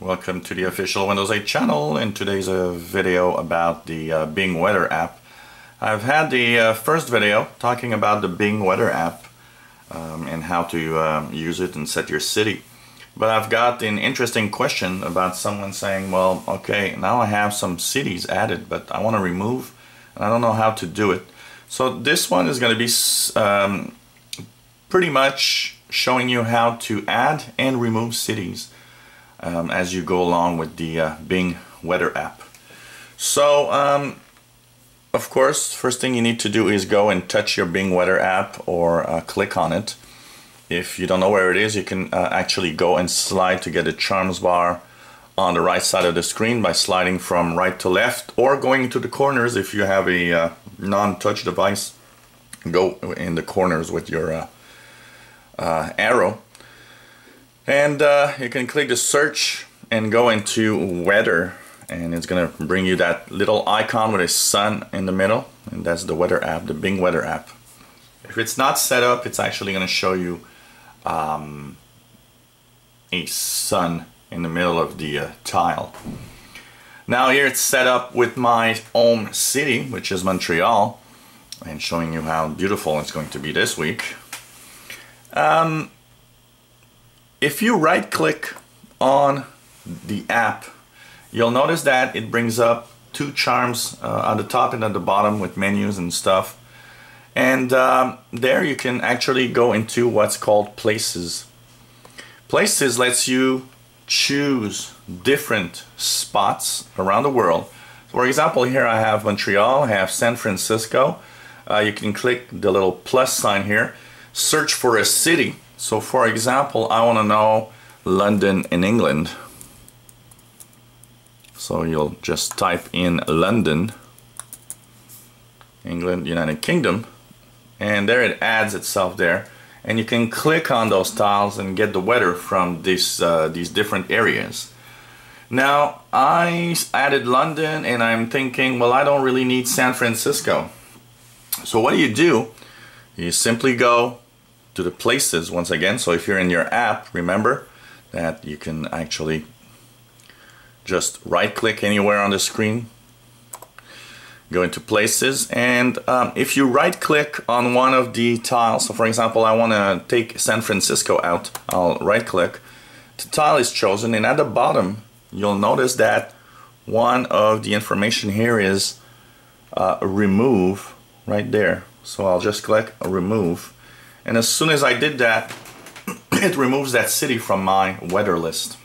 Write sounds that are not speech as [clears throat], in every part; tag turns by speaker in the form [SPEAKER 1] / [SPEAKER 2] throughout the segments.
[SPEAKER 1] Welcome to the official Windows 8 channel and today's a video about the uh, Bing Weather app. I've had the uh, first video talking about the Bing Weather app um, and how to uh, use it and set your city. But I've got an interesting question about someone saying, well, okay, now I have some cities added, but I want to remove, and I don't know how to do it. So this one is going to be um, pretty much showing you how to add and remove cities um, as you go along with the uh, Bing Weather app. So, um, of course, first thing you need to do is go and touch your Bing Weather app or uh, click on it. If you don't know where it is, you can uh, actually go and slide to get a charms bar on the right side of the screen by sliding from right to left or going to the corners if you have a uh, non-touch device. Go in the corners with your uh, uh, arrow and uh, you can click the search and go into weather and it's gonna bring you that little icon with a sun in the middle and that's the weather app, the Bing weather app. If it's not set up, it's actually gonna show you um, a sun in the middle of the uh, tile. Now here it's set up with my home city, which is Montreal, and showing you how beautiful it's going to be this week. Um, if you right click on the app, you'll notice that it brings up two charms uh, on the top and at the bottom with menus and stuff. And um, there you can actually go into what's called places. Places lets you choose different spots around the world. For example, here I have Montreal, I have San Francisco. Uh, you can click the little plus sign here, search for a city so for example, I want to know London in England. So you'll just type in London, England, United Kingdom, and there it adds itself there. And you can click on those tiles and get the weather from these, uh, these different areas. Now, I added London and I'm thinking, well, I don't really need San Francisco. So what do you do? You simply go to the places once again. So if you're in your app, remember that you can actually just right click anywhere on the screen go into places and um, if you right click on one of the tiles so for example I want to take San Francisco out I'll right click the tile is chosen and at the bottom you'll notice that one of the information here is uh, remove right there. So I'll just click remove and as soon as I did that, [clears throat] it removes that city from my weather list.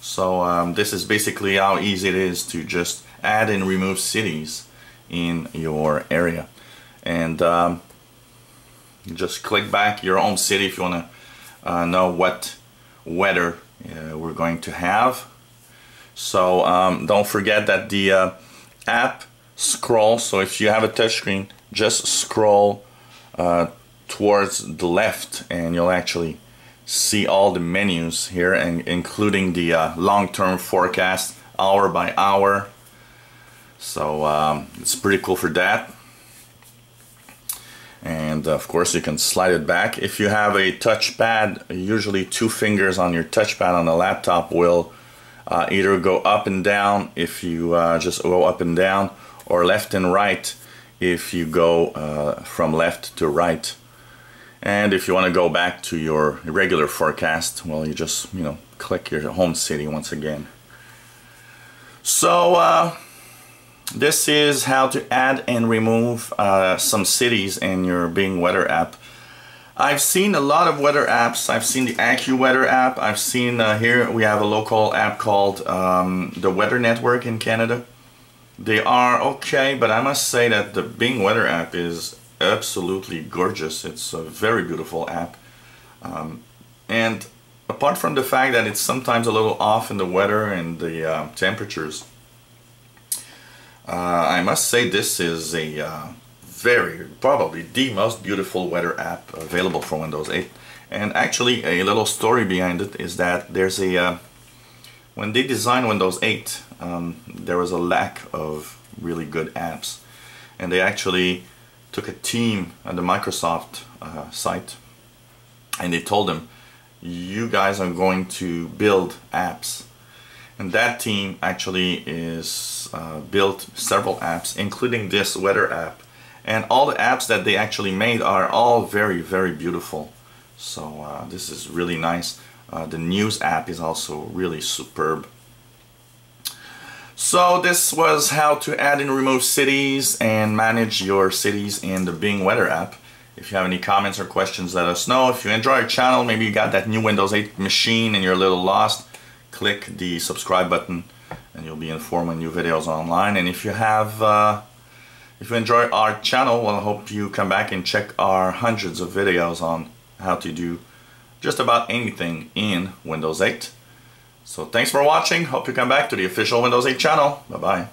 [SPEAKER 1] So um, this is basically how easy it is to just add and remove cities in your area. And um, just click back your own city if you want to uh, know what weather uh, we're going to have. So um, don't forget that the uh, app scrolls. So if you have a touchscreen, just scroll uh, towards the left and you'll actually see all the menus here and including the uh, long-term forecast hour by hour. So um, it's pretty cool for that. And of course you can slide it back. If you have a touchpad usually two fingers on your touchpad on the laptop will uh, either go up and down if you uh, just go up and down or left and right if you go uh, from left to right. And if you want to go back to your regular forecast, well, you just, you know, click your home city once again. So, uh, this is how to add and remove uh, some cities in your Bing Weather app. I've seen a lot of weather apps. I've seen the AccuWeather app. I've seen uh, here we have a local app called um, the Weather Network in Canada. They are okay, but I must say that the Bing Weather app is absolutely gorgeous. It's a very beautiful app. Um, and apart from the fact that it's sometimes a little off in the weather and the uh, temperatures, uh, I must say this is a uh, very, probably the most beautiful weather app available for Windows 8. And actually a little story behind it is that there's a, uh, when they designed Windows 8, um, there was a lack of really good apps. And they actually took a team at the Microsoft uh, site and they told them, you guys are going to build apps. And that team actually is uh, built several apps, including this weather app. And all the apps that they actually made are all very, very beautiful. So uh, this is really nice. Uh, the news app is also really superb. So this was how to add and remove cities and manage your cities in the Bing Weather app. If you have any comments or questions, let us know. If you enjoy our channel, maybe you got that new Windows 8 machine and you're a little lost, click the subscribe button and you'll be informed when new videos are online. And if you have, uh, if you enjoy our channel, well, I hope you come back and check our hundreds of videos on how to do just about anything in Windows 8. So thanks for watching. Hope you come back to the official Windows 8 channel. Bye-bye.